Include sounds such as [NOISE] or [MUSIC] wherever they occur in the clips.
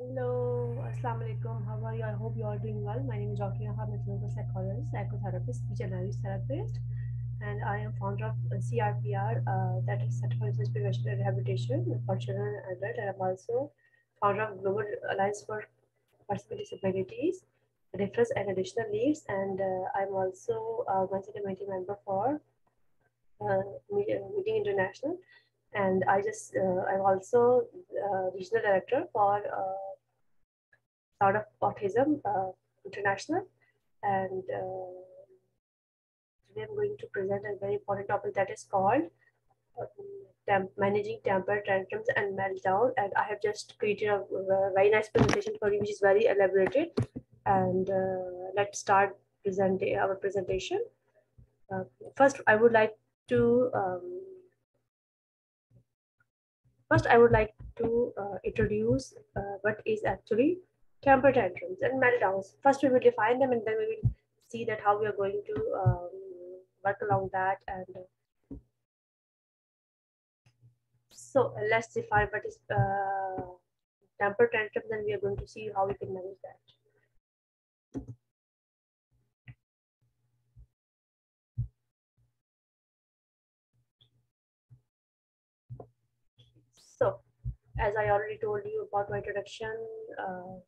Hello, Assalamu alaikum. How are you? I hope you are doing well. My name is Dr. Yahab, clinical psychologist, psychotherapist, speech therapist, and I am founder of uh, CRPR, uh, that is Center for Research Prevention and Rehabilitation for Children and Adults, and I'm also founder of Global Alliance for Persons with Disabilities, Difference and Additional Needs, and uh, I'm also a Organizing Committee member for uh, Meeting International, and I just uh, I'm also uh, regional director for uh, of Autism uh, International, and uh, today I'm going to present a very important topic that is called um, temp managing temper tantrums and meltdown. And I have just created a, a very nice presentation for you, which is very elaborated. And uh, let's start presenting our presentation. first, I would like to um, First, I would like to uh, introduce uh, what is actually temper tantrums and meltdowns. First, we will define them and then we will see that how we are going to um, work along that. And so let's define what is uh, temper tantrum, then we are going to see how we can manage that. So, as I already told you about my introduction, uh,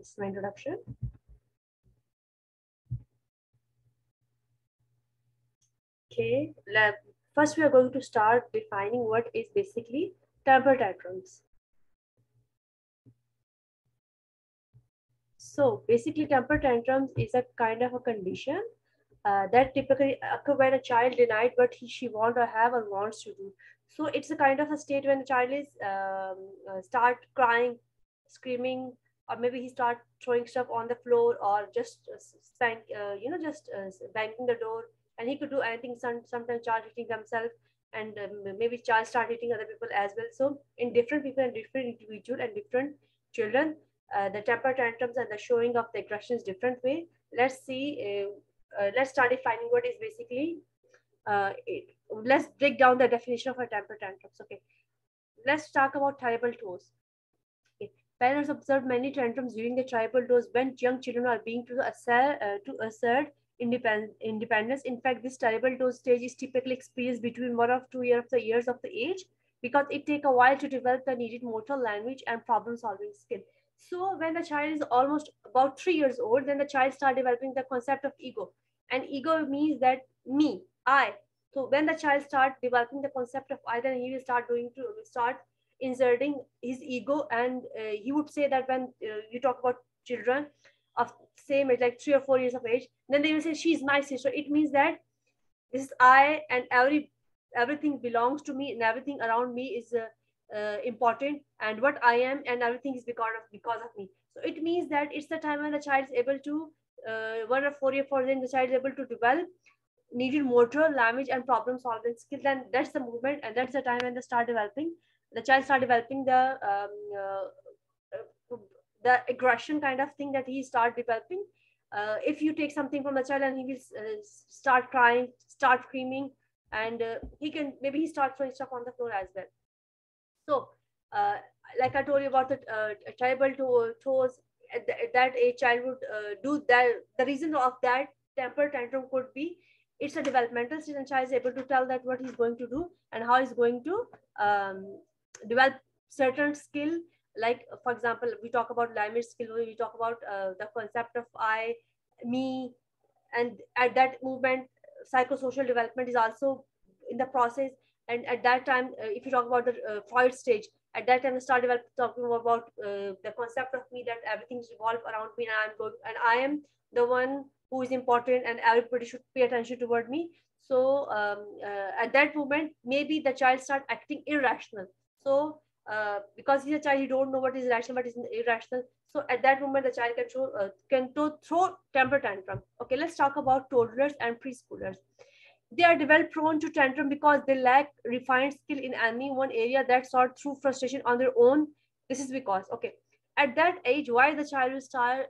this is my introduction. Okay, first we are going to start defining what is basically temper tantrums. So basically temper tantrums is a kind of a condition uh, that typically occur when a child denied what he, she want or have or wants to do. So it's a kind of a state when the child is um, uh, start crying, screaming, or maybe he start throwing stuff on the floor or just uh, spank, uh, you know, just uh, banging the door. And he could do anything. Some, sometimes child hitting himself, and um, maybe child start hitting other people as well. So in different people and different individual and different children, uh, the temper tantrums and the showing of the aggression is different way. Let's see. Uh, let's start defining what is basically uh, it, let's break down the definition of a temper tantrums. Okay, let's talk about terrible twos. Parents observe many tantrums during the tribal dose when young children are being to assert, uh, to assert independ independence. In fact, this tribal dose stage is typically experienced between one of two years of the years of the age because it take a while to develop the needed motor language and problem solving skill. So when the child is almost about three years old, then the child start developing the concept of ego. And ego means that me, I. So when the child start developing the concept of I, then he will start doing to start inserting his ego. And uh, he would say that when uh, you talk about children of same age, like three or four years of age, then they will say she's my sister. It means that this is I, and every everything belongs to me, and everything around me is. Uh, uh, important and what I am and everything is because of because of me. So it means that it's the time when the child is able to uh, one or four year for then the child is able to develop needed motor language and problem solving skills and that's the movement and that's the time when they start developing the child start developing the um, uh, the aggression kind of thing that he start developing uh, if you take something from the child and he will uh, start crying start screaming and uh, he can maybe he start throwing stuff on the floor as well so, uh, like I told you about the uh, tribal to- toes, that age, child would uh, do that. The reason of that temper tantrum could be it's a developmental stage, and child is able to tell that what he's going to do and how he's going to um, develop certain skill. Like, for example, we talk about language skill, we talk about uh, the concept of I, me, and at that movement, psychosocial development is also in the process and at that time, uh, if you talk about the uh, Freud stage, at that time, I started talking about uh, the concept of me that everything revolves around me and I'm good and I am the one who is important and everybody should pay attention toward me. So um, uh, at that moment, maybe the child start acting irrational. So uh, because he's a child, he don't know what is rational, but is irrational. So at that moment, the child can show, uh, can to throw temper tantrum. Okay, let's talk about toddlers and preschoolers they are developed prone to tantrum because they lack refined skill in any one area that sort through frustration on their own. This is because, okay, at that age, why the child will start,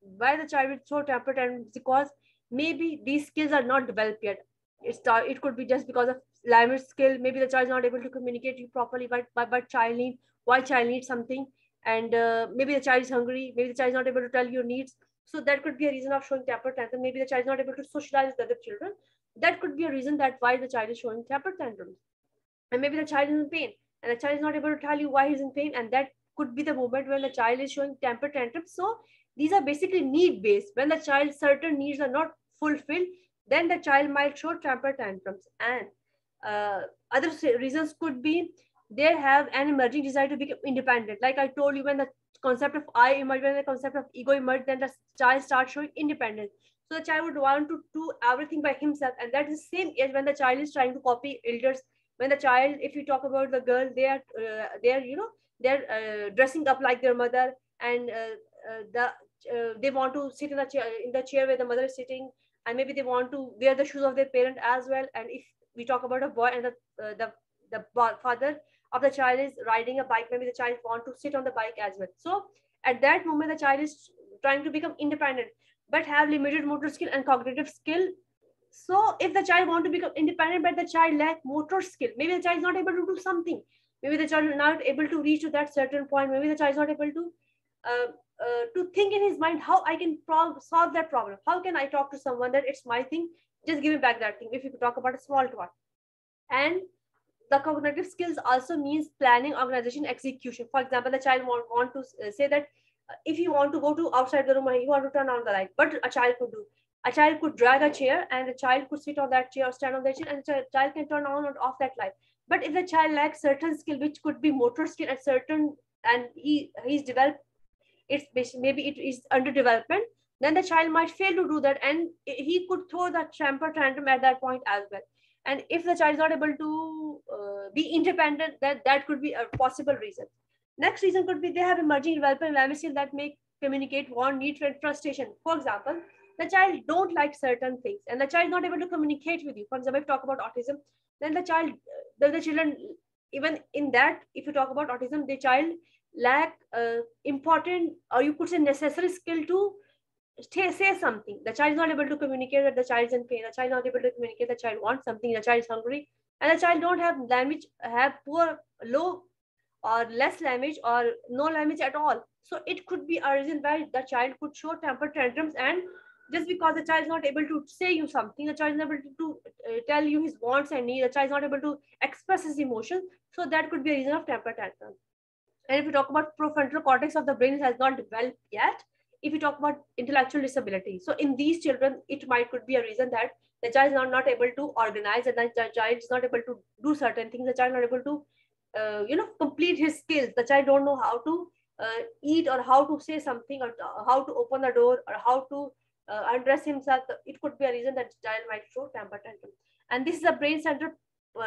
why the child will throw temper tantrums because maybe these skills are not developed yet. It's it could be just because of language skill. Maybe the child is not able to communicate you properly, but, but, but child need, why child needs something. and uh, maybe the child is hungry maybe the child is not able to tell your needs. So that could be a reason of showing temper tantrum. Maybe the child is not able to socialize with other children. That could be a reason that why the child is showing temper tantrums and maybe the child is in pain and the child is not able to tell you why he's in pain and that could be the moment when the child is showing temper tantrums so these are basically need based when the child's certain needs are not fulfilled then the child might show temper tantrums. And uh, other reasons could be they have an emerging desire to become independent. Like I told you, when the concept of I emerged, when the concept of ego emerged, then the child starts showing independence. So the child would want to do everything by himself. And that is the same age when the child is trying to copy elders. When the child, if you talk about the girl, they are, uh, they are, you know, they're uh, dressing up like their mother and uh, uh the uh, they want to sit in the chair in the chair where the mother is sitting and maybe they want to wear the shoes of their parent as well and if we talk about a boy and the uh, the, the father of the child is riding a bike. Maybe the child want to sit on the bike as well. So at that moment the child is trying to become independent but have limited motor skill and cognitive skill. So if the child want to become independent but the child lack motor skill maybe the child is not able to do something. Maybe the child is not able to reach to that certain point. Maybe the child is not able to uh, uh, to think in his mind how i can solve that problem? How can i talk to someone that it's my thing just give me back that thing if you talk about a small one and the cognitive skills also means planning organization execution. For example the child want, want to say that uh, if you want to go to outside the room you want to turn on the light. But a child could do. A child could drag a chair and the child could sit on that chair or stand on that chair and the child can turn on or off that light. But if the child lacks certain skill which could be motor skill at certain and he he's developed it's maybe it is under development then the child might fail to do that and he could throw that temper tantrum at that point as well. And if the child is not able to uh, be independent that that could be a possible reason. Next reason could be they have emerging development language that may communicate want need frustration. For example the child don't like certain things and the child is not able to communicate with you. For example if you talk about autism then the child the, the children even in that if you talk about autism the child lack uh, important or you could say necessary skill to say something. The child is not able to communicate that the child is in pain. The child is not able to communicate the child wants something. The child is hungry, and the child don't have language, have poor, low, or less language, or no language at all. So it could be a reason why the child could show temper tantrums, and just because the child is not able to say you something, the child is not able to uh, tell you his wants and needs. The child is not able to express his emotions. So that could be a reason of temper tantrum. And if we talk about prefrontal cortex of the brain has not developed yet, if you talk about intellectual disability. So in these children it might could be a reason that the child is not, not able to organize and the child is not able to do certain things. The child not able to uh, you know complete his skills. The child don't know how to uh, eat or how to say something or how to open the door or how to uh, undress himself. It could be a reason that child might show temper tantrum. And this is a brain center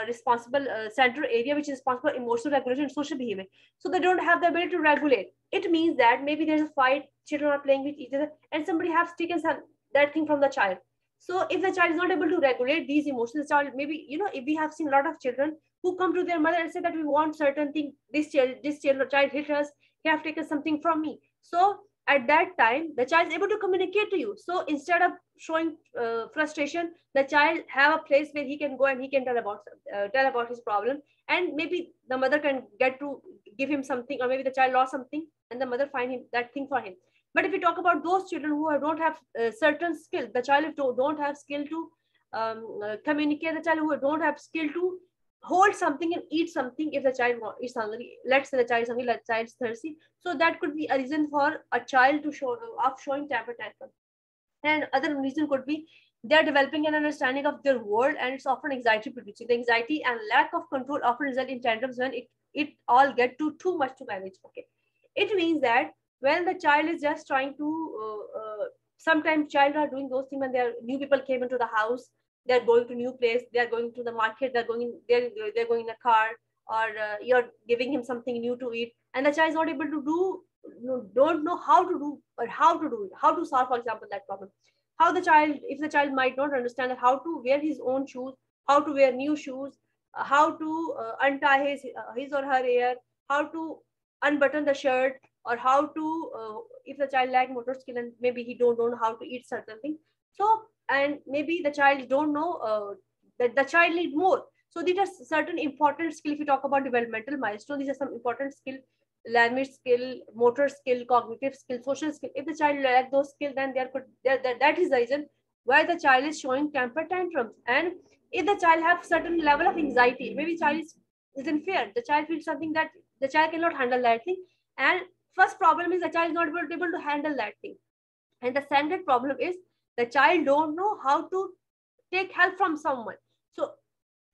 responsible uh, center area which is responsible for emotional regulation and social behavior. So they don't have the ability to regulate. It means that maybe there's a fight children are playing with each other and somebody has taken some that thing from the child. So if the child is not able to regulate these emotions child maybe you know if we have seen a lot of children who come to their mother and say that we want certain thing this child this child, or child hit us he have taken something from me. So at that time the child is able to communicate to you. So instead of showing uh, frustration the child have a place where he can go and he can tell about uh, tell about his problem. And maybe the mother can get to give him something or maybe the child lost something and the mother find him that thing for him. But if we talk about those children who don't have uh, certain skill the child who don't have skill to um, uh, communicate the child who don't have skill to hold something and eat something if the child is hungry. Let's say the child is hungry, the child is thirsty. So that could be a reason for a child to show of showing temper tantrum. And other reason could be they're developing an understanding of their world and it's often anxiety producing. The anxiety and lack of control often result in tantrums when it, it all get to too much to manage. Okay. It means that when the child is just trying to, uh, uh, sometimes child are doing those things when their new people came into the house they're going to new place they're going to the market they're going they're, they're going in a car or uh, you're giving him something new to eat. And the child is not able to do you don't know how to do or how to do it how to solve for example that problem. How the child if the child might not understand how to wear his own shoes how to wear new shoes uh, how to uh, untie his uh, his or her hair how to unbutton the shirt or how to uh, if the child lack motor skill and maybe he don't know how to eat certain things. So and maybe the child don't know uh, that the child need more so these are certain important skill if you talk about developmental milestones these are some important skill language skill, motor skill, cognitive skill, social skill. If the child lack those skills, then there could there, that, is the reason why the child is showing temper tantrums. And if the child have certain level of anxiety, maybe child is, is in fear, the child feels something that the child cannot handle that thing. And first problem is the child is not able to handle that thing. And the second problem is the child don't know how to take help from someone. So,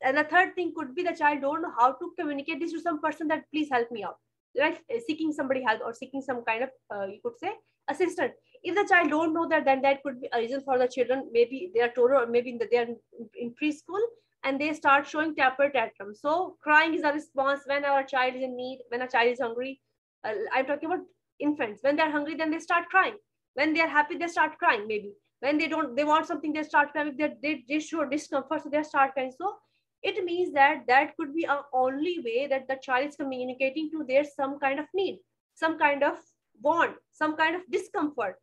and the third thing could be the child don't know how to communicate this to some person that please help me out. Like seeking somebody help or seeking some kind of uh, you could say assistant if the child don't know that then that could be a reason for the children. Maybe they are total or maybe they are in, in preschool and they start showing temper tantrum. So crying is a response when our child is in need when a child is hungry. Uh, i'm talking about infants. When they're hungry then they start crying. When they're happy they start crying maybe when they don't they want something they start crying. They, they, they show discomfort so they start crying. So it means that that could be a only way that the child is communicating to their some kind of need some kind of want some kind of discomfort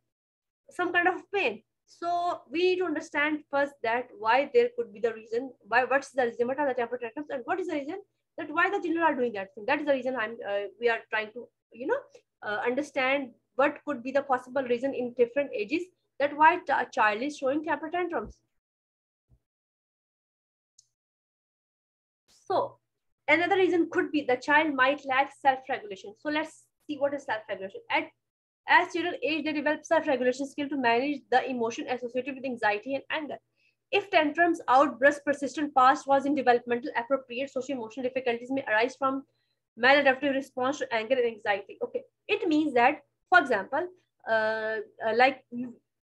some kind of pain. So we need to understand first that why there could be the reason why what's the reason what are the temper tantrums and what is the reason that why the children are doing that thing. That is the reason i'm uh, we are trying to you know uh, understand what could be the possible reason in different ages that why a child is showing temper tantrums So another reason could be the child might lack self-regulation. So let's see what is self-regulation. At as children age, they develop self-regulation skill to manage the emotion associated with anxiety and anger. If tantrums, outbursts, persistent past was in developmental appropriate social emotional difficulties may arise from maladaptive response to anger and anxiety. Okay, it means that, for example, uh, uh, like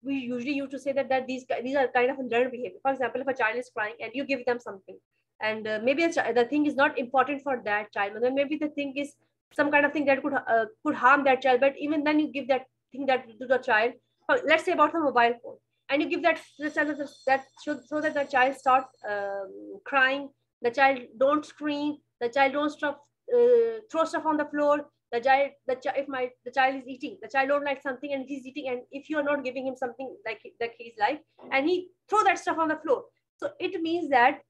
we usually used to say that, that these these are kind of learned behavior. For example, if a child is crying and you give them something, and uh, maybe the thing is not important for that child and maybe the thing is some kind of thing that could uh, could harm that child but even then you give that thing that to the child let's say about the mobile phone and you give that that so, so that the child start um, crying the child don't scream the child don't stop uh, throw stuff on the floor the child the child if my the child is eating the child don't like something and he's eating and if you are not giving him something like that he's like and he throw that stuff on the floor so it means that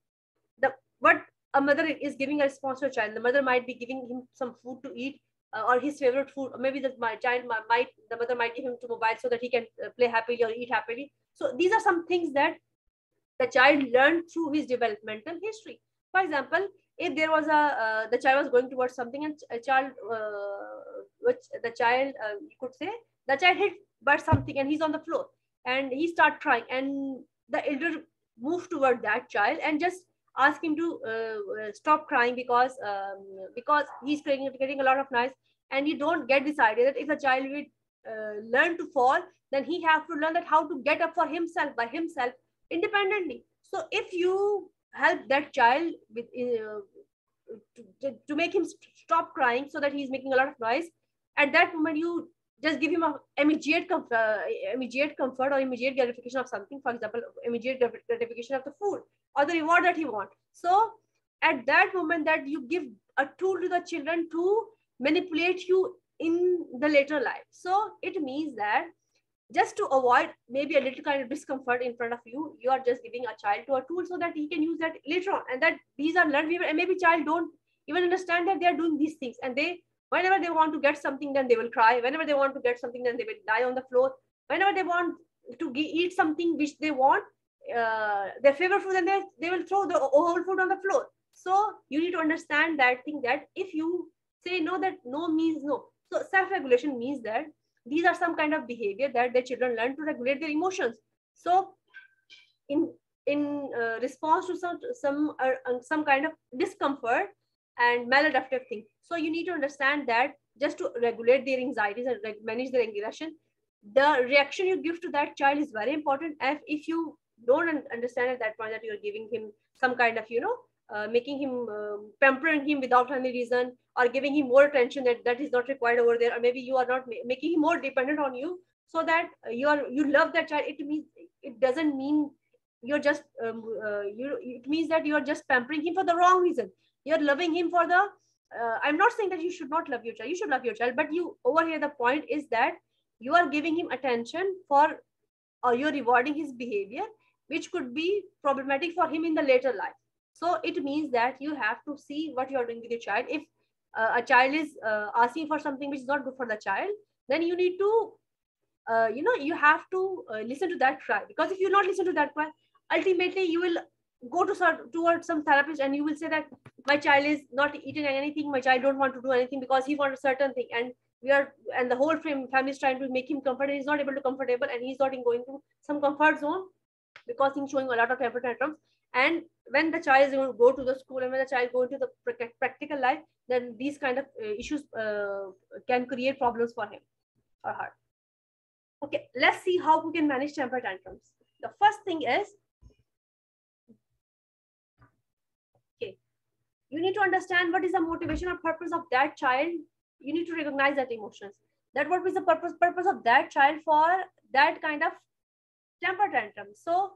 the what a mother is giving a response to a child. The mother might be giving him some food to eat uh, or his favorite food. Maybe that my child might the mother might give him to mobile so that he can uh, play happily or eat happily. So these are some things that the child learned through his developmental history. For example, if there was a uh, the child was going towards something and a child uh, which the child uh, you could say the child hit by something and he's on the floor and he start crying and the elder move toward that child and just ask him to uh, stop crying because um, because he's getting, getting a lot of noise and you don't get this idea that if a child will uh, learn to fall then he have to learn that how to get up for himself by himself independently. So if you help that child with uh, to, to make him stop crying so that he's making a lot of noise at that moment you just give him a immediate comfort, uh, immediate comfort or immediate gratification of something for example immediate gratification of the food or the reward that he want. So at that moment that you give a tool to the children to manipulate you in the later life. So it means that just to avoid maybe a little kind of discomfort in front of you, you are just giving a child to a tool so that he can use that later on. And that these are learned and maybe child don't even understand that they are doing these things. And they, whenever they want to get something, then they will cry. Whenever they want to get something, then they will die on the floor. Whenever they want to eat something which they want, uh, their favorite food and they, they will throw the whole food on the floor. So you need to understand that thing that if you say no, that no means no. So self-regulation means that these are some kind of behavior that the children learn to regulate their emotions. So in in uh, response to some some uh, some kind of discomfort and maladaptive thing. So you need to understand that just to regulate their anxieties and manage their aggression, the reaction you give to that child is very important. And if you don't understand at that point that you're giving him some kind of you know uh, making him um, pampering him without any reason or giving him more attention that that is not required over there. Or maybe you are not ma- making him more dependent on you so that you are you love that child. It means it doesn't mean you're just um, uh, you it means that you're just pampering him for the wrong reason. You're loving him for the uh, i'm not saying that you should not love your child. You should love your child. But you over here the point is that you are giving him attention for or you're rewarding his behavior which could be problematic for him in the later life. So it means that you have to see what you're doing with your child. If uh, a child is uh, asking for something which is not good for the child then you need to uh, you know you have to uh, listen to that cry. Because if you not listen to that cry ultimately you will go to towards some therapist and you will say that my child is not eating anything my child don't want to do anything because he wants a certain thing. And we are and the whole family is trying to make him comfortable. He's not able to comfortable and he's not in going to some comfort zone because he's showing a lot of temper tantrums and when the child to go to the school and when the child go into the practical life then these kind of uh, issues uh, can create problems for him or her. Okay let's see how we can manage temper tantrums. The first thing is okay you need to understand what is the motivation or purpose of that child. You need to recognize that emotions. That what is the purpose purpose of that child for that kind of temper tantrum. So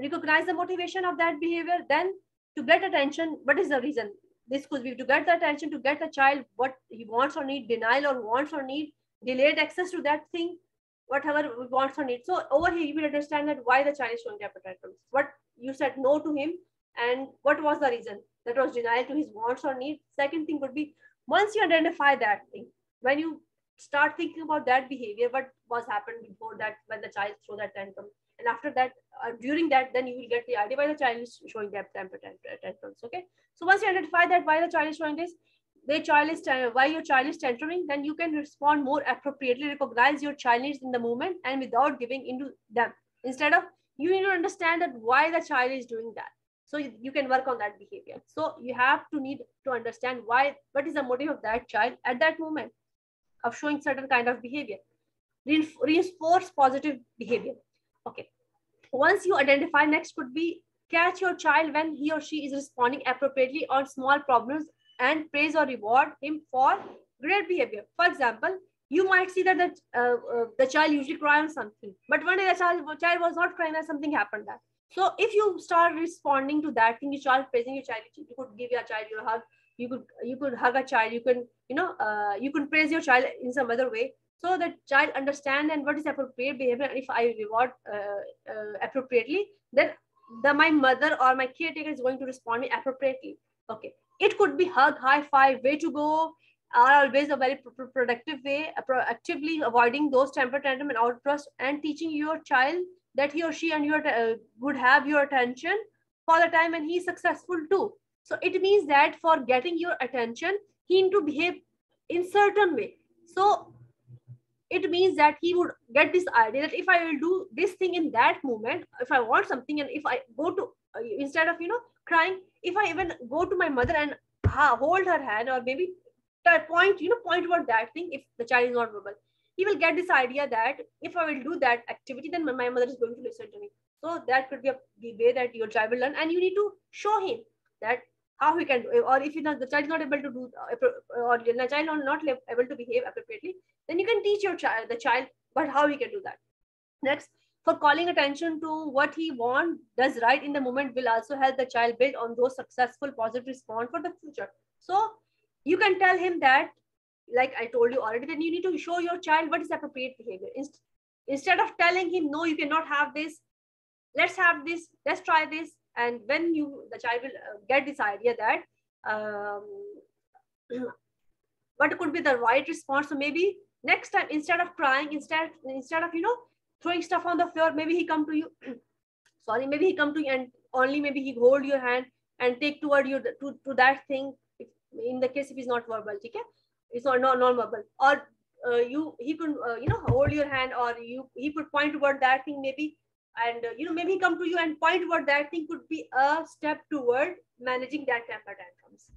recognize the motivation of that behavior then to get attention what is the reason? This could be to get the attention to get the child what he wants or need denial or wants or need delayed access to that thing whatever wants or need so over here you will understand that why the child is showing tantrums what you said no to him and what was the reason? That was denial to his wants or need second thing would be once you identify that thing when you start thinking about that behavior what was happened before that when the child throw that tantrum and after that uh, during that then you will get the idea why the child is showing that temper tantrums okay? So once you identify that why the child is showing this the child is why your child is tantruming then you can respond more appropriately recognize your child needs in the moment and without giving into them. Instead of you need to understand that why the child is doing that. So you can work on that behavior. So you have to need to understand why what is the motive of that child at that moment of showing certain kind of behavior. Reinforce positive behavior okay. Once you identify next could be catch your child when he or she is responding appropriately on small problems and praise or reward him for great behavior. For example you might see that the, uh, uh, the child usually cries on something but one day the child, child was not crying and something happened that so if you start responding to that thing you start praising your child you could give your child your hug you could you could hug a child you can you know uh, you can praise your child in some other way so that child understand and what is appropriate behavior if i reward uh, uh, appropriately then the my mother or my caretaker is going to respond me appropriately. Okay. It could be hug high five way to go are always a very productive way actively avoiding those temper tantrum and outbursts and teaching your child that he or she and your uh, would have your attention for the time when he's successful too. So it means that for getting your attention he need to behave in certain way. So it means that he would get this idea that if I will do this thing in that moment, if I want something, and if I go to uh, instead of you know crying, if I even go to my mother and ha, hold her hand or maybe point you know point toward that thing, if the child is not verbal, he will get this idea that if I will do that activity, then my mother is going to listen to me. So that could be a way that your child will learn, and you need to show him that how he can do or if you know the child is not able to do uh, or the child not able to behave appropriately then you can teach your child the child but how he can do that. Next for calling attention to what he want does right in the moment will also help the child build on those successful positive response for the future. So you can tell him that like i told you already then you need to show your child what is appropriate behavior. Instead of telling him no you cannot have this. Let's have this. Let's try this and when you the child will uh, get this idea that um, [CLEARS THROAT] what could be the right response? So maybe next time instead of crying instead instead of you know throwing stuff on the floor maybe he come to you [CLEARS THROAT] sorry maybe he come to you and only maybe he hold your hand and take toward you to, to that thing if, in the case if he's not verbal okay? It's not non non-verbal or uh, you he could uh, you know hold your hand or you he could point toward that thing maybe and uh, you know maybe come to you and point what that thing could be a step toward managing that temper tantrums.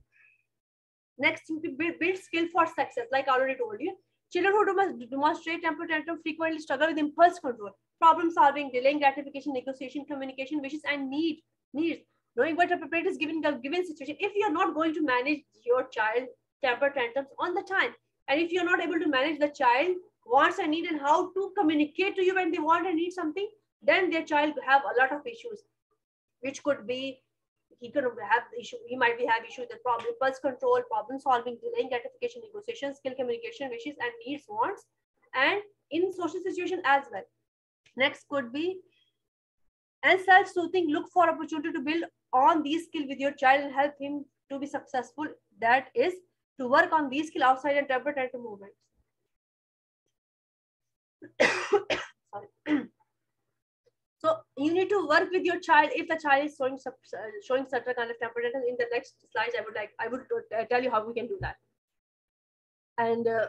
Next build, build skill for success. Like i already told you children who demonstrate temper tantrum frequently struggle with impulse control problem solving delaying gratification negotiation communication wishes and need needs. Knowing what appropriate is given the given situation. If you're not going to manage your child temper tantrums on the time and if you're not able to manage the child wants and need and how to communicate to you when they want and need something then their child have a lot of issues, which could be he could have issue. He might be have issues with problem, impulse control, problem solving, delaying gratification, negotiation, skill communication, wishes and needs, wants, and in social situation as well. Next could be and self-soothing. Look for opportunity to build on these skill with your child and help him to be successful. That is to work on these skill outside and temper tantrum movements. Sorry. [COUGHS] so you need to work with your child if the child is showing uh, showing certain kind of temper tantrum. In the next slides, I would like I would uh, tell you how we can do that. And uh,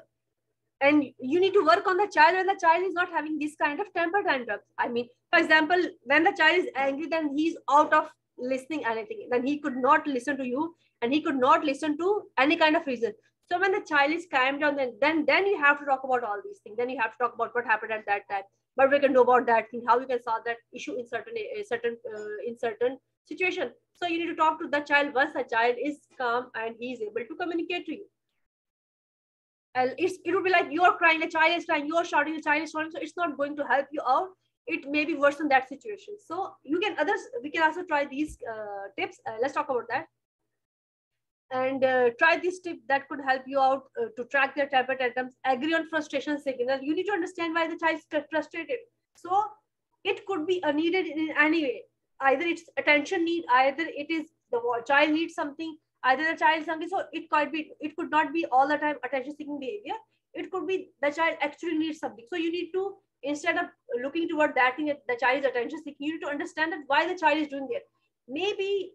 and you need to work on the child when the child is not having this kind of temper tantrums. I mean, for example, when the child is angry, then he's out of listening anything. Then he could not listen to you, and he could not listen to any kind of reason. So when the child is calmed down, then then then you have to talk about all these things. Then you have to talk about what happened at that time, what we can do about that thing, how you can solve that issue in certain uh, certain uh, in certain situation. So you need to talk to the child once the child is calm and he is able to communicate to you. And it's, it would be like you're crying, the child is crying, you're shouting, the child is shouting. So it's not going to help you out. It may be worse than that situation. So you can others, we can also try these uh, tips. Let's talk about that and uh, try this tip that could help you out uh, to track their temper tantrums. Agree on frustration signal. You need to understand why the child is frustrated. So it could be a needed in any way. Either it's attention need, either it is the child needs something, either the child something. So it could be, it could not be all the time attention seeking behavior. It could be the child actually needs something. So you need to instead of looking toward that thing, the child is attention seeking. You need to understand that why the child is doing it. Maybe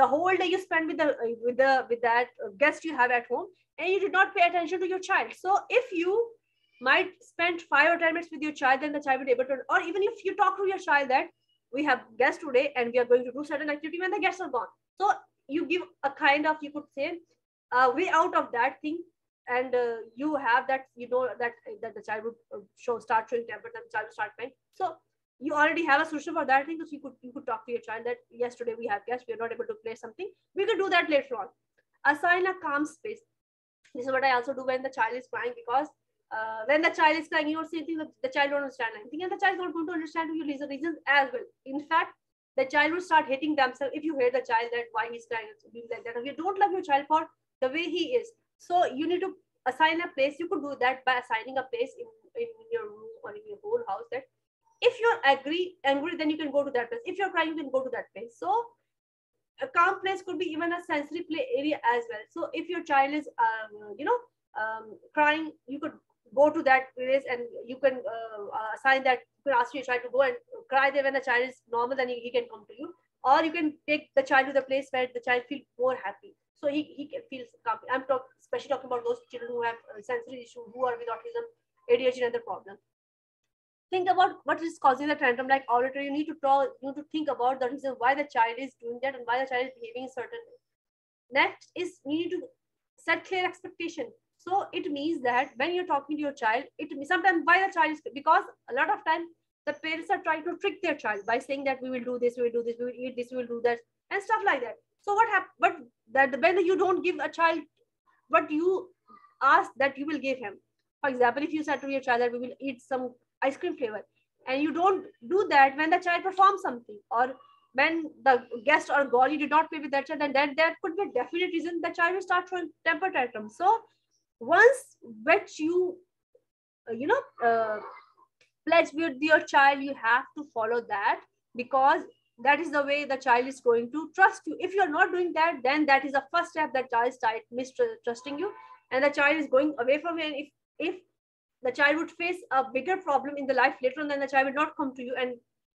the whole day you spend with the with the with that guest you have at home and you did not pay attention to your child. So if you might spend five or ten minutes with your child then the child will be able to or even if you talk to your child that we have guests today and we are going to do certain activity when the guests are gone. So you give a kind of you could say a way out of that thing and uh, you have that you know that that the child would uh, show start showing temper and the child will start crying so you already have a solution for that thing because you could you could talk to your child that yesterday we have guests we are not able to play something. We could do that later on. Assign a calm space. This is what i also do when the child is crying because uh, when the child is crying you're saying the, the child don't understand anything and the child is not going to understand your reason, reasons as well. In fact the child will start hating themselves if you hear the child that why he's crying like that. You don't love your child for the way he is. So you need to assign a place. You could do that by assigning a place in, in your room or in your whole house that if you're angry, angry, then you can go to that place. If you're crying, you can go to that place. So a calm place could be even a sensory play area as well. So if your child is, um, you know, um, crying, you could go to that place and you can uh, uh, assign that. You can ask your child to go and cry there when the child is normal, then he, he can come to you. Or you can take the child to the place where the child feels more happy. So he, he feels calm. I'm talking, especially talking about those children who have uh, sensory issues, who are with autism, ADHD, and other problems think about what is causing the tantrum like auditory you need to talk you need to think about the reason why the child is doing that and why the child is behaving in certain way. Next is you need to set clear expectation. So it means that when you're talking to your child it sometimes why the child is because a lot of time the parents are trying to trick their child by saying that we will do this we will do this we will eat this we will do that and stuff like that. So what happens but that when you don't give a child what you ask that you will give him. For example if you said to your child that we will eat some ice cream flavor. And you don't do that when the child performs something. Or when the guest or girl you did not play with that child then that, that could be a definite reason the child will start showing temper tantrum. So once which you uh, you know uh, pledge with your child you have to follow that because that is the way the child is going to trust you. If you're not doing that then that is the first step that child start mistrusting you. And the child is going away from you. And if if the child would face a bigger problem in the life later on then the child will not come to you and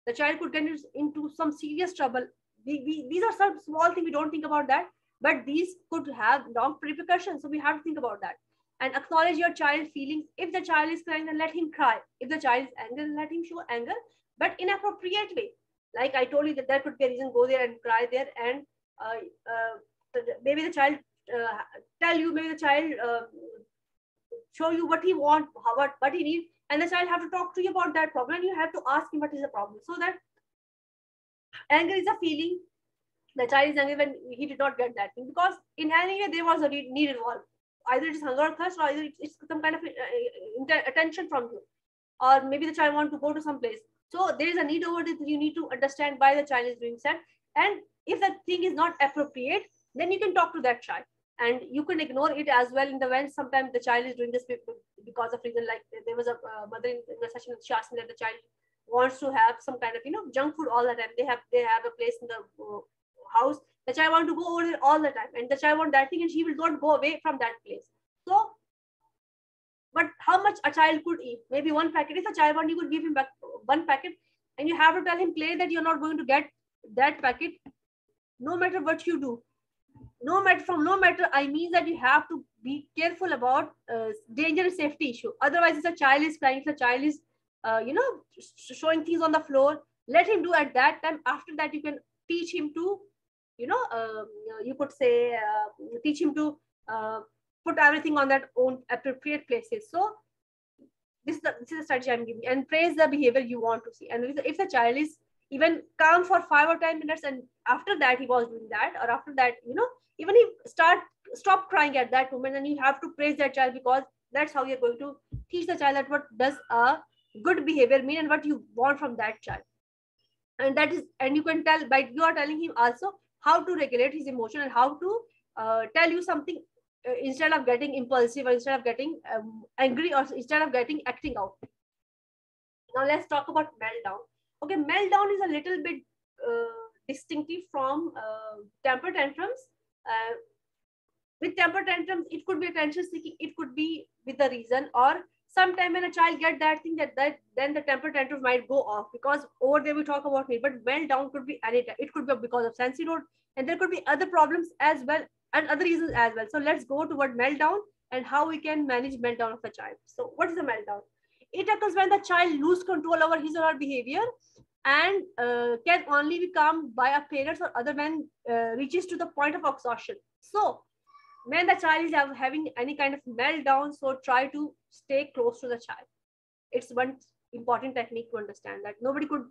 the child could get into some serious trouble. We, we, these are some small things we don't think about that but these could have long repercussions so we have to think about that. And acknowledge your child feelings. If the child is crying then let him cry. If the child is angry let him show anger but in appropriate way. Like i told you that there could be a reason go there and cry there and uh, uh, maybe the child uh, tell you maybe the child uh, show you what he want, what, what he needs, and the child have to talk to you about that problem. And you have to ask him what is the problem. So that anger is a feeling. The child is angry when he did not get that thing because in way there was a need involved. Either it is hunger or thirst, or either it's some kind of uh, attention from you, or maybe the child want to go to some place. So there is a need over this. You need to understand why the child is doing that, and if that thing is not appropriate, then you can talk to that child and you can ignore it as well in the when sometimes the child is doing this because of reason like there was a uh, mother in, the session she asked me that the child wants to have some kind of you know junk food all the time. They have they have a place in the uh, house. The child want to go over there all the time. And the child want that thing and she will not go away from that place. So but how much a child could eat? Maybe one packet. If a child want you could give him back one packet. And you have to tell him clearly that you're not going to get that packet. No matter what you do no matter from no matter i mean that you have to be careful about uh, danger and safety issue. Otherwise if a child is crying if a child is uh, you know showing things on the floor let him do at that time. After that you can teach him to you know uh, you could say uh, teach him to uh, put everything on that own appropriate places. So this is the, this is the strategy i'm giving and praise the behavior you want to see. And if the, if the child is even calm for five or ten minutes and after that he was doing that or after that you know even if start stop crying at that moment and you have to praise that child because that's how you're going to teach the child that what does a good behavior mean and what you want from that child. And that is and you can tell by you are telling him also how to regulate his emotion and how to uh, tell you something uh, instead of getting impulsive or instead of getting um, angry or instead of getting acting out. Now let's talk about meltdown. Okay meltdown is a little bit uh, distinctive from uh, temper tantrums uh, with temper tantrums it could be attention seeking it could be with the reason or sometime when a child get that thing that that then the temper tantrum might go off because over there we talk about it but meltdown could be any it could be because of sensory load and there could be other problems as well and other reasons as well. So let's go toward meltdown and how we can manage meltdown of a child. So what is a meltdown? It occurs when the child lose control over his or her behavior and uh, can only be calmed by a parent or other when uh, reaches to the point of exhaustion. So when the child is having any kind of meltdown so try to stay close to the child. It's one important technique to understand that nobody could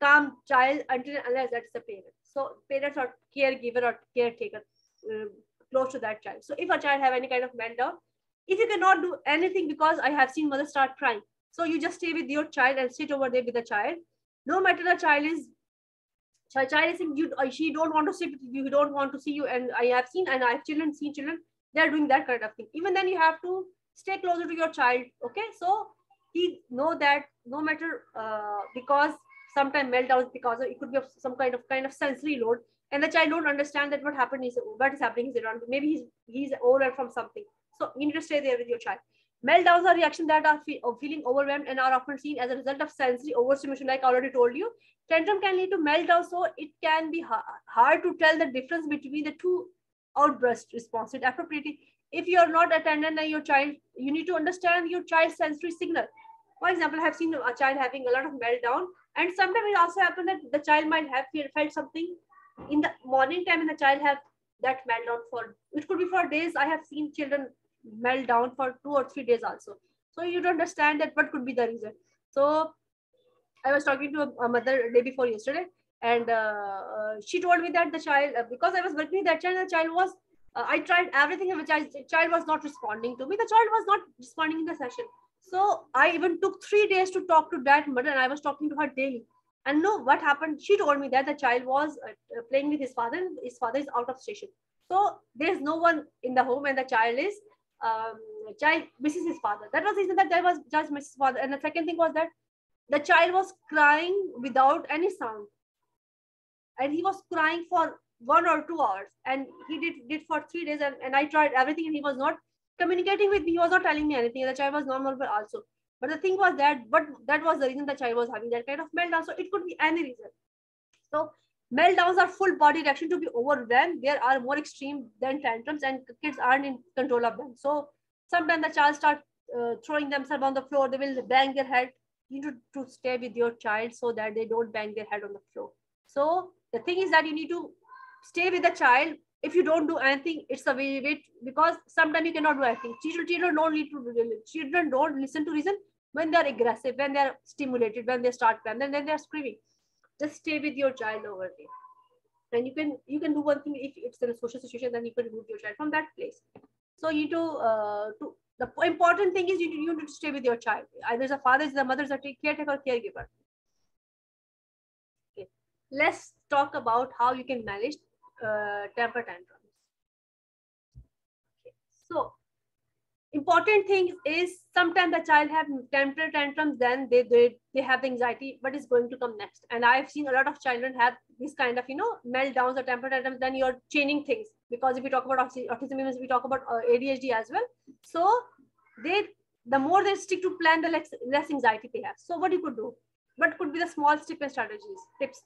calm child until unless that's the parent. So parents or caregiver or caretaker uh, close to that child. So if a child have any kind of meltdown if you cannot do anything because i have seen mother start crying so you just stay with your child and sit over there with the child no matter the child is child is saying you uh, she don't want to sit you, don't want to see you and i have seen and i have children seen children they're doing that kind of thing. Even then you have to stay closer to your child okay? So he know that no matter uh, because sometimes meltdowns because it could be of some kind of kind of sensory load and the child don't understand that what happened is what is happening is around maybe he's he's overwhelmed from something. So you need to stay there with your child meltdowns are reactions that are fe uh, feeling overwhelmed and are often seen as a result of sensory overstimulation like i already told you. Tantrum can lead to meltdown so it can be ha hard to tell the difference between the two outburst response appropriately. If you are not attendant and your child you need to understand your child's sensory signal. For example i have seen a child having a lot of meltdown and sometimes it also happens that the child might have felt something in the morning time and the child have that meltdown for it could be for days. I have seen children melt down for two or three days also. So you don't understand that what could be the reason. So i was talking to a, mother day before yesterday and uh, uh, she told me that the child uh, because i was working with that child the child was uh, i tried everything and the child, child was not responding to me. The child was not responding in the session. So i even took three days to talk to that mother and i was talking to her daily. And no what happened? She told me that the child was uh, uh, playing with his father his father is out of station. So there's no one in the home and the child is um, child misses his father. That was the reason that there was just misses father. And the second thing was that the child was crying without any sound. And he was crying for one or two hours. And he did did for three days. And, and i tried everything and he was not communicating with me. He was not telling me anything. The child was normal but also. But the thing was that but that was the reason the child was having that kind of meltdown. So it could be any reason. So meltdowns are full body reaction to be overwhelmed. There are more extreme than tantrums and kids aren't in control of them. So sometimes the child start uh, throwing themselves on the floor. They will bang their head. You need to, stay with your child so that they don't bang their head on the floor. So the thing is that you need to stay with the child. If you don't do anything it's a way because sometimes you cannot do anything. Children, children don't need to children don't listen to reason when they're aggressive when they're stimulated when they start crying then, then they're screaming just stay with your child over there. And you can you can do one thing if it's in a social situation then you can remove your child from that place. So you to uh, to the important thing is you, you need to stay with your child. Either the father is the mother is a caretaker or caregiver. Okay. Let's talk about how you can manage uh, temper tantrums okay so important thing is sometimes the child have temper tantrums, then they, they they have the anxiety, what is going to come next. And I've seen a lot of children have this kind of you know meltdowns or temper tantrums. Then you're changing things because if we talk about autism, we talk about uh, ADHD as well. So they the more they stick to plan, the less, less anxiety they have. So what you could do? What could be the small step strategies, tips?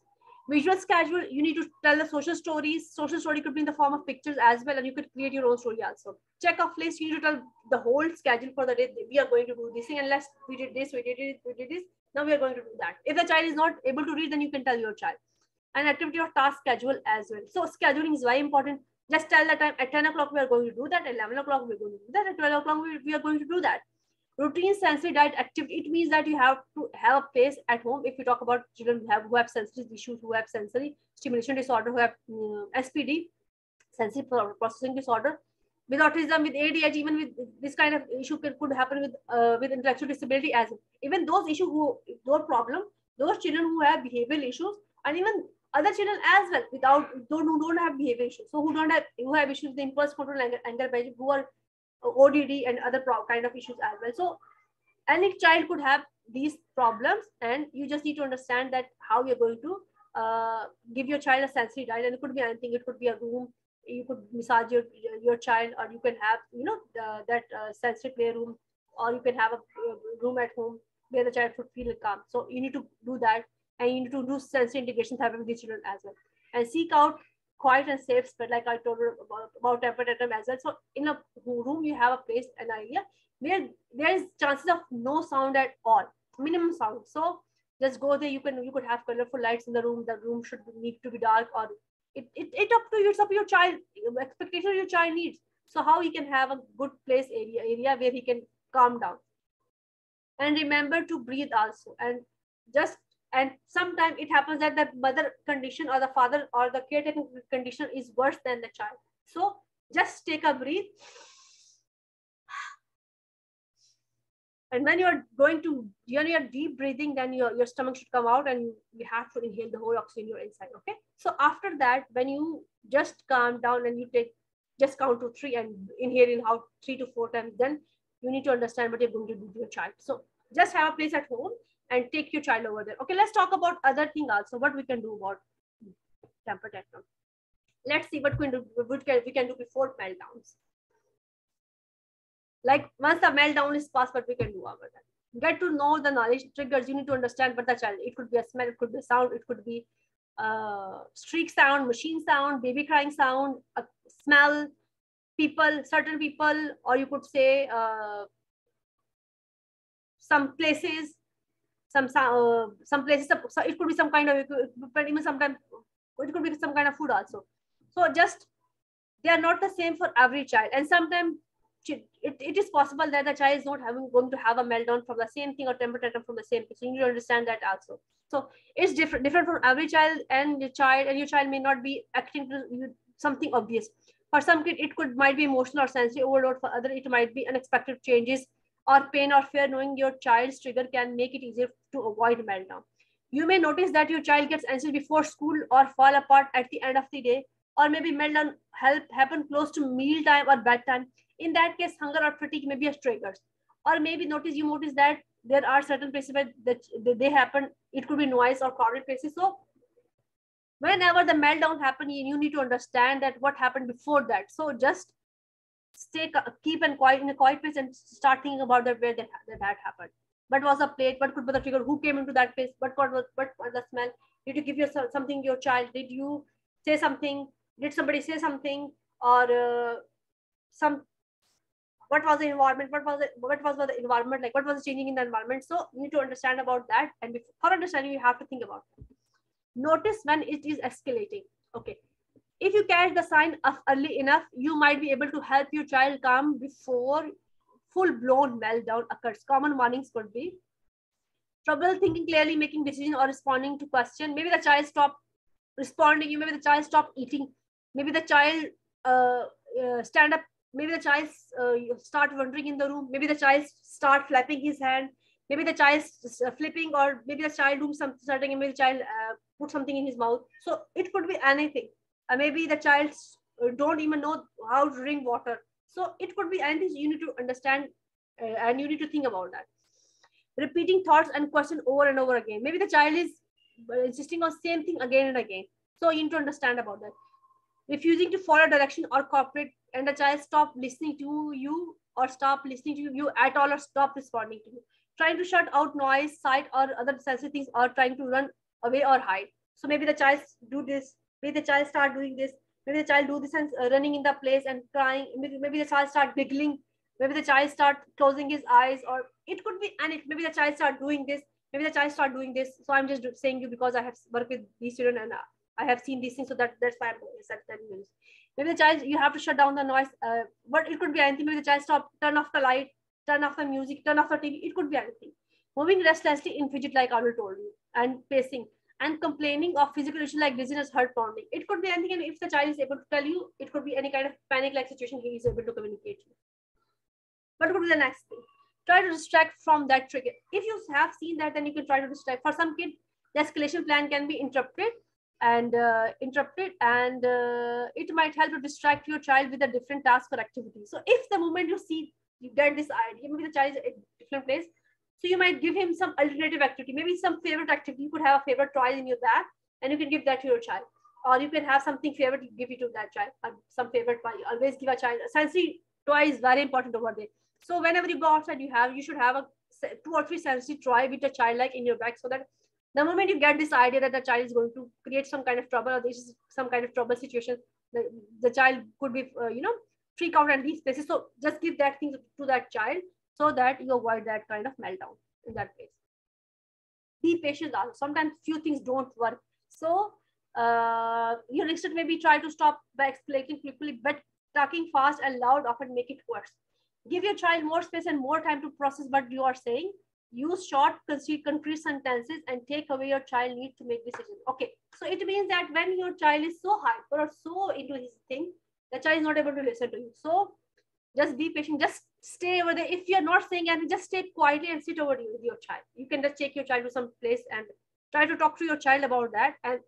Visual schedule, you need to tell the social stories. Social story could be in the form of pictures as well, and you could create your own story also. Check off list, you need to tell the whole schedule for the day. We are going to do this thing, unless we did this, we did it, we did this. Now we are going to do that. If the child is not able to read, then you can tell your child. An activity or task schedule as well. So scheduling is very important. Just tell the time at 10 o'clock we are going to do that, at 11 o'clock we're going to do that, at 12 o'clock we, we are going to do that routine sensory diet activity it means that you have to have a place at home. If you talk about children who have, who have sensory issues who have sensory stimulation disorder who have um, spd sensory processing disorder with autism with adhd even with this kind of issue could, could happen with uh, with intellectual disability as even those issue who those problem those children who have behavioral issues and even other children as well without don't, who don't have behavior issues so who don't have who have issues with impulse control anger, anger who are ODD and other kind of issues as well. So any child could have these problems and you just need to understand that how you're going to uh, give your child a sensory diet and it could be anything. It could be a room. You could massage your, your child or you can have, you know, that uh, sensory play room or you can have a, room at home where the child would feel calm. So you need to do that and you need to do sensory integration therapy with the children as well. And seek out quiet and safe but like I told her about, about temper tantrum as well. So in a room, you have a place, an area where there is chances of no sound at all, minimum sound. So just go there. You can you could have colorful lights in the room. The room should need to be dark, or it it, it up to you. It's up to your child expectation your child needs. So how he can have a good place area area where he can calm down. And remember to breathe also, and just and sometimes it happens that the mother condition or the father or the caretaking condition is worse than the child. So just take a breath. And when you're going to when you're deep breathing then your, your stomach should come out and you, have to inhale the whole oxygen you're inside okay? So after that when you just calm down and you take just count to three and inhale in out three to four times then you need to understand what you're going to do to your child. So just have a place at home and take your child over there. Okay, let's talk about other thing also. What we can do about temper tantrum. Let's see what we can do. What we can do before meltdowns. Like once the meltdown is passed, what we can do over that. Get to know the knowledge triggers. You need to understand what the child. It could be a smell. It could be a sound. It could be uh, streak sound, machine sound, baby crying sound, a smell, people, certain people, or you could say uh, some places some uh, some places it could be some kind of equipment even sometimes it could be some kind of food also. So just they are not the same for every child. And sometimes it, it is possible that the child is not having going to have a meltdown from the same thing or temper tantrum from the same thing. So you need to understand that also. So it's different different from every child and your child and your child may not be acting to something obvious. For some kid it could might be emotional or sensory overload. For other it might be unexpected changes or pain or fear, knowing your child's trigger can make it easier to avoid meltdown. You may notice that your child gets anxious before school or fall apart at the end of the day, or maybe meltdown help happen close to mealtime or bedtime. In that case, hunger or fatigue may be a trigger. Or maybe notice you notice that there are certain places where that they happen. It could be noise or crowded places. So whenever the meltdown happen, you need to understand that what happened before that. So just stay keep and quiet in a quiet place and start thinking about that where that, that, happened. What was the plate? What could be the trigger? Who came into that place? What was what was the smell? Did you give yourself something your child? Did you say something? Did somebody say something? Or uh, some what was the environment? What was the, what was the environment? Like what was changing in the environment? So you need to understand about that. And before understanding you have to think about it. notice when it is escalating. Okay if you catch the sign of early enough, you might be able to help your child calm before full-blown meltdown occurs. Common warnings could be trouble thinking clearly, making decision or responding to question. Maybe the child stop responding. You Maybe the child stop eating. Maybe the child uh, uh, stand up. Maybe the child uh, start wandering in the room. Maybe the child start flapping his hand. Maybe the child uh, flipping, or maybe the child doing something. Maybe the child uh, put something in his mouth. So it could be anything uh, maybe the child uh, don't even know how to drink water. So it could be anything you need to understand uh, and you need to think about that. Repeating thoughts and question over and over again. Maybe the child is uh, insisting on same thing again and again. So you need to understand about that. Refusing to follow direction or cooperate and the child stop listening to you or stop listening to you at all or stop responding to you. Trying to shut out noise sight or other sensory things or trying to run away or hide. So maybe the child do this maybe the child start doing this. Maybe the child do this and uh, running in the place and crying. Maybe, maybe the child start giggling. Maybe the child start closing his eyes or it could be and it maybe the child start doing this. Maybe the child start doing this. So i'm just saying you because i have worked with these children and uh, i have seen these things. So that that's why i'm telling you maybe the child you have to shut down the noise uh, but it could be anything. Maybe the child stop turn off the light turn off the music turn off the tv it could be anything. Moving restlessly in fidget like Arul told you and pacing and complaining of physical issue like dizziness, heart pounding. It could be anything, and if the child is able to tell you, it could be any kind of panic-like situation he is able to communicate you. What could be the next thing? Try to distract from that trigger. If you have seen that, then you can try to distract. For some kid, the escalation plan can be interrupted and uh, interrupted, and uh, it might help to distract your child with a different task or activity. So if the moment you see you get this idea, maybe the child is in a different place, so you might give him some alternative activity, maybe some favorite activity. You could have a favorite toy in your bag and you can give that to your child. Or you can have something favorite, give it to that child, some favorite toy. Always give a child. A sensory toy is very important over there. So whenever you go outside, you have, you should have a two or three sensory toy with a child like in your bag so that the moment you get this idea that the child is going to create some kind of trouble or this is some kind of trouble situation, the, the child could be, uh, you know, freak out and these places. So just give that thing to that child so that you avoid that kind of meltdown in that case. Be patient also. Sometimes few things don't work. So uh, your instead maybe try to stop by explaining quickly, but talking fast and loud often make it worse. Give your child more space and more time to process what you are saying. Use short, concrete sentences and take away your child need to make decisions. Okay, so it means that when your child is so hyper or so into his thing, the child is not able to listen to you. So just be patient. Just stay over there. If you're not saying anything just stay quietly and sit over with your child. You can just take your child to some place and try to talk to your child about that and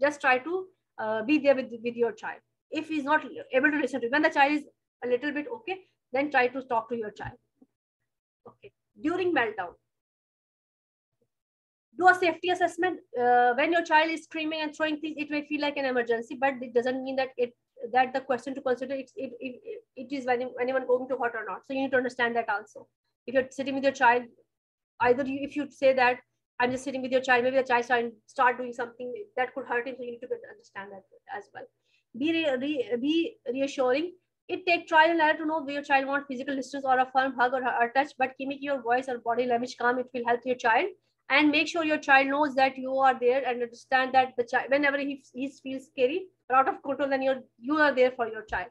just try to uh, be there with, with your child. If he's not able to listen to you when the child is a little bit okay then try to talk to your child. Okay. During meltdown do a safety assessment uh, when your child is screaming and throwing things it may feel like an emergency but it doesn't mean that it that the question to consider it, it, it, it is when anyone going to hurt or not. So you need to understand that also. If you're sitting with your child, either you, if you say that I'm just sitting with your child, maybe the child start, start doing something that could hurt him. So you need to understand that as well. Be, re, re, be reassuring. It takes trial and error to know where your child wants physical distance or a firm hug or a touch, but keeping your voice or body language calm, it will help your child and make sure your child knows that you are there and understand that the child whenever he, he feels scary or out of control then you're you are there for your child.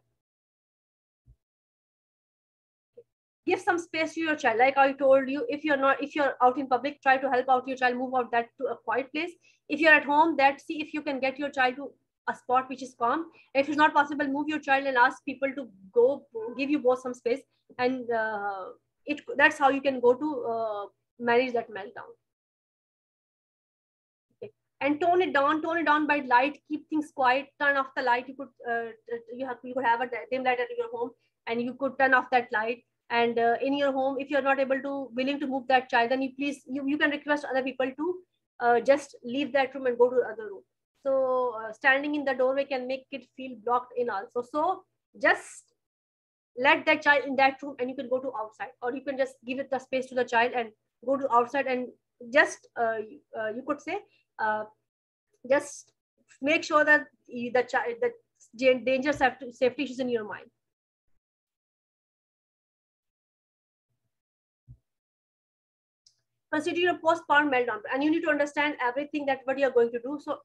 Give some space to your child. Like i told you if you're not if you're out in public try to help out your child move out that to a quiet place. If you're at home that see if you can get your child to a spot which is calm. If it's not possible move your child and ask people to go give you both some space. And uh, it that's how you can go to uh, manage that meltdown and tone it down tone it down by light keep things quiet turn off the light. You could uh, you have you could have a dim light at your home and you could turn off that light. And uh, in your home if you're not able to willing to move that child then you please you, you can request other people to uh, just leave that room and go to the other room. So uh, standing in the doorway can make it feel blocked in also. So just let that child in that room and you can go to outside. Or you can just give it the space to the child and go to outside and just uh, uh, you could say uh, just make sure that the child that danger safety, safety is in your mind. Consider your postpartum meltdown and you need to understand everything that what you're going to do. So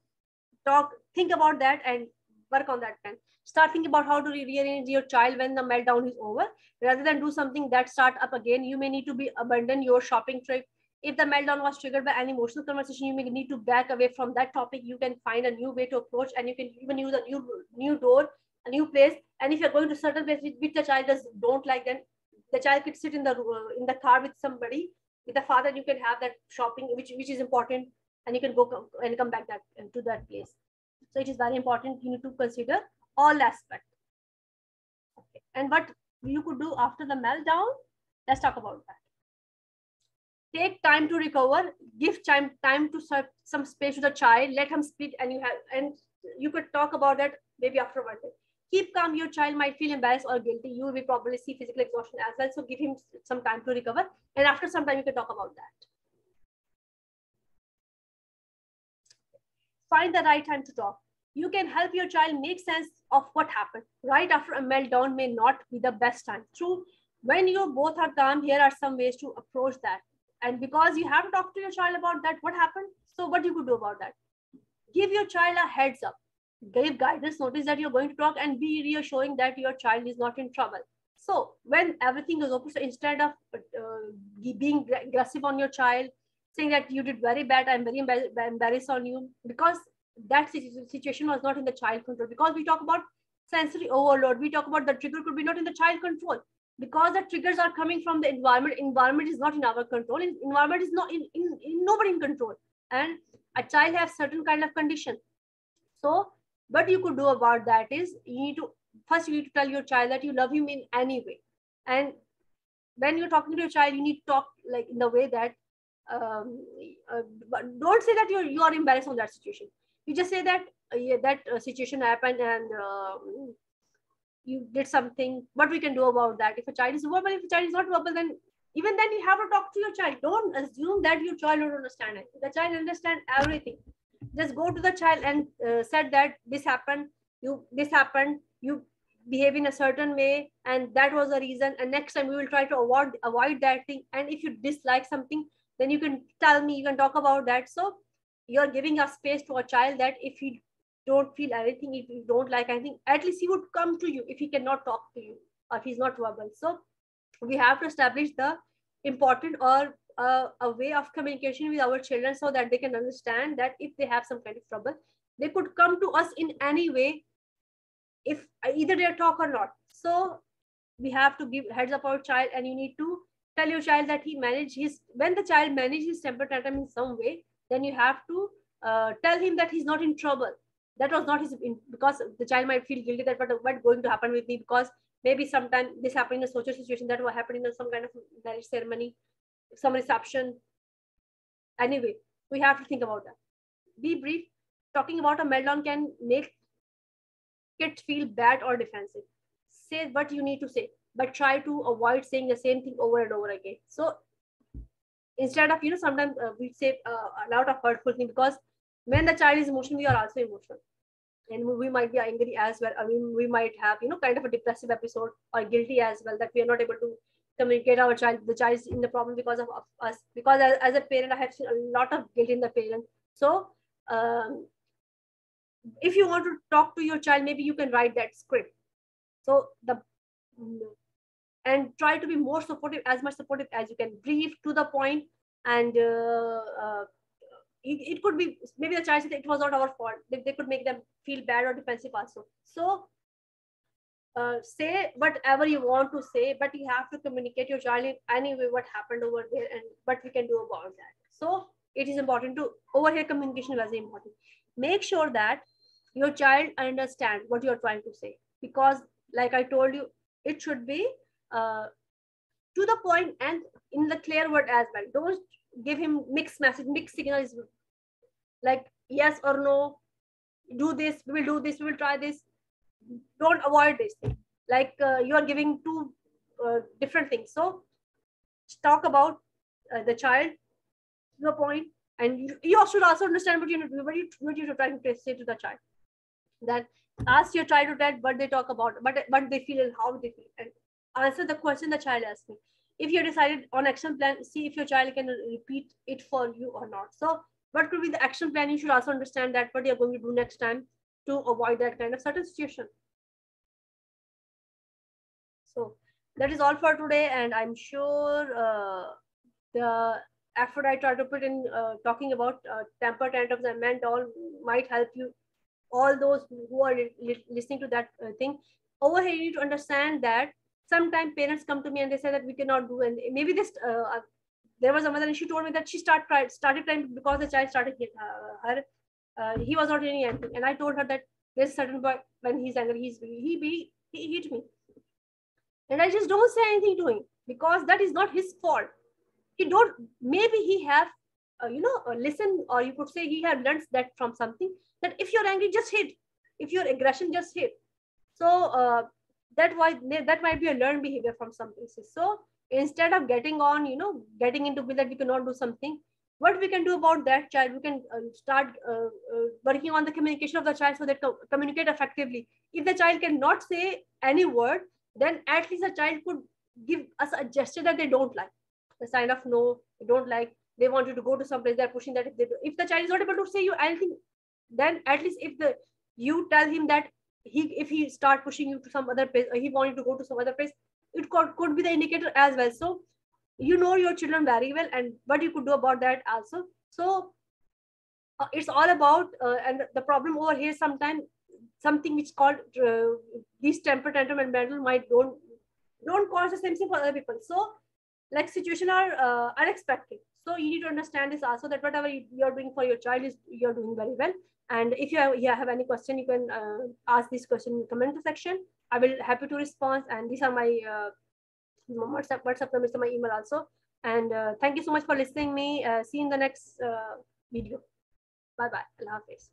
talk think about that and work on that plan. Start thinking about how to rearrange your child when the meltdown is over. Rather than do something that start up again you may need to be abandon your shopping trip if the meltdown was triggered by an emotional conversation, you may need to back away from that topic. You can find a new way to approach and you can even use a new new door, a new place. And if you're going to certain place which the child does don't like, then the child could sit in the uh, in the car with somebody, with the father, you can have that shopping, which, which is important. And you can go and come back that to that place. So it is very important. You need to consider all aspects. Okay. And what you could do after the meltdown, let's talk about that take time to recover give time time to some space to the child let him speak and you have and you could talk about that maybe after one day. Keep calm your child might feel embarrassed or guilty. You will probably see physical exhaustion as well. So give him some time to recover. And after some time you can talk about that. Find the right time to talk. You can help your child make sense of what happened. Right after a meltdown may not be the best time. True when you both are calm here are some ways to approach that and because you haven't talked to your child about that what happened? So what you could do about that? Give your child a heads up. Give guidance notice that you're going to talk and be reassuring that your child is not in trouble. So when everything is open so instead of uh, being aggressive on your child saying that you did very bad i'm very embarrassed on you because that situation was not in the child control. Because we talk about sensory overload we talk about the trigger could be not in the child control because the triggers are coming from the environment environment is not in our control. Environment is not in, in, in nobody in control. And a child has certain kind of condition. So what you could do about that is you need to first you need to tell your child that you love him in any way. And when you're talking to your child you need to talk like in the way that um, uh, don't say that you're you are embarrassed on that situation. You just say that uh, yeah, that uh, situation happened and um, you did something what we can do about that? If a child is verbal if a child is not verbal then even then you have to talk to your child. Don't assume that your child will understand it. The child understand everything. Just go to the child and uh, said that this happened you this happened you behave in a certain way and that was the reason and next time we will try to avoid avoid that thing. And if you dislike something then you can tell me you can talk about that. So you're giving a space to a child that if he don't feel anything, if you don't like anything, at least he would come to you if he cannot talk to you or if he's not verbal. So we have to establish the important or uh, a way of communication with our children so that they can understand that if they have some kind of trouble, they could come to us in any way if either they talk or not. So we have to give heads up our child and you need to tell your child that he manage his when the child manages his temper tantrum in some way then you have to uh, tell him that he's not in trouble that was not his because the child might feel guilty that what what going to happen with me because maybe sometime this happened in a social situation that was happening in some kind of marriage ceremony some reception. Anyway we have to think about that. Be brief. Talking about a meltdown can make kids feel bad or defensive. Say what you need to say but try to avoid saying the same thing over and over again. So instead of you know sometimes uh, we say uh, a lot of hurtful things because when the child is emotional we are also emotional. And we might be angry as well. I mean we might have you know kind of a depressive episode or guilty as well that we are not able to communicate our child. The child is in the problem because of, us. Because as, as, a parent i have seen a lot of guilt in the parent. So um, if you want to talk to your child maybe you can write that script. So the and try to be more supportive as much supportive as you can. Brief to the point and uh, uh, it, could be maybe the child said it was not our fault. They, they could make them feel bad or defensive also. So uh, say whatever you want to say, but you have to communicate your child in any way what happened over there and what we can do about that. So it is important to over here communication very important. Make sure that your child understand what you're trying to say because like I told you, it should be uh, to the point and in the clear word as well. Don't give him mixed message, mixed signals like yes or no, do this, we will do this, we will try this. Don't avoid this thing. Like uh, you are giving two uh, different things. So talk about uh, the child the point, and you, you should also understand what you what you what you're trying to say to the child. That ask your child to tell what they talk about, what what they feel and how they feel, and answer the question the child asked me if you decided on action plan, see if your child can repeat it for you or not. So what could be the action plan? You should also understand that what you're going to do next time to avoid that kind of certain situation. So that is all for today. And I'm sure uh, the effort I try to put in uh, talking about uh, temper tantrums and mental might help you, all those who are li listening to that uh, thing. Over here, you need to understand that sometimes parents come to me and they say that we cannot do and maybe this uh, uh, there was a mother and she told me that she start cry, started crying because the child started uh, her uh, he was not doing anything and i told her that there's certain boy when he's angry he's he be he hit me. And i just don't say anything to him because that is not his fault. He don't maybe he have uh, you know uh, listen or you could say he have learned that from something that if you're angry just hit. If your aggression just hit. So uh, that why that might be a learned behavior from some places. So instead of getting on you know getting into that we cannot do something what we can do about that child? We can uh, start uh, uh, working on the communication of the child so that co- communicate effectively. If the child cannot say any word then at least the child could give us a gesture that they don't like. The sign of no they don't like they want you to go to some place they're pushing that if they do, if the child is not able to say you anything then at least if the you tell him that he if he start pushing you to some other place or he want you to go to some other place it could, could be the indicator as well. So you know your children very well and what you could do about that also. So uh, it's all about uh, and the problem over here sometimes something which called uh, these temper tantrum and mental might don't don't cause the same thing for other people. So like situation are uh, unexpected. So you need to understand this also that whatever you're doing for your child is you're doing very well and if you have, you have any question you can uh, ask this question in the comment section. I will happy to respond and these are my uh, whatsapp whatsapp number is my email also. And uh, thank you so much for listening me. Uh, see you in the next uh, video. Bye bye allah hafiz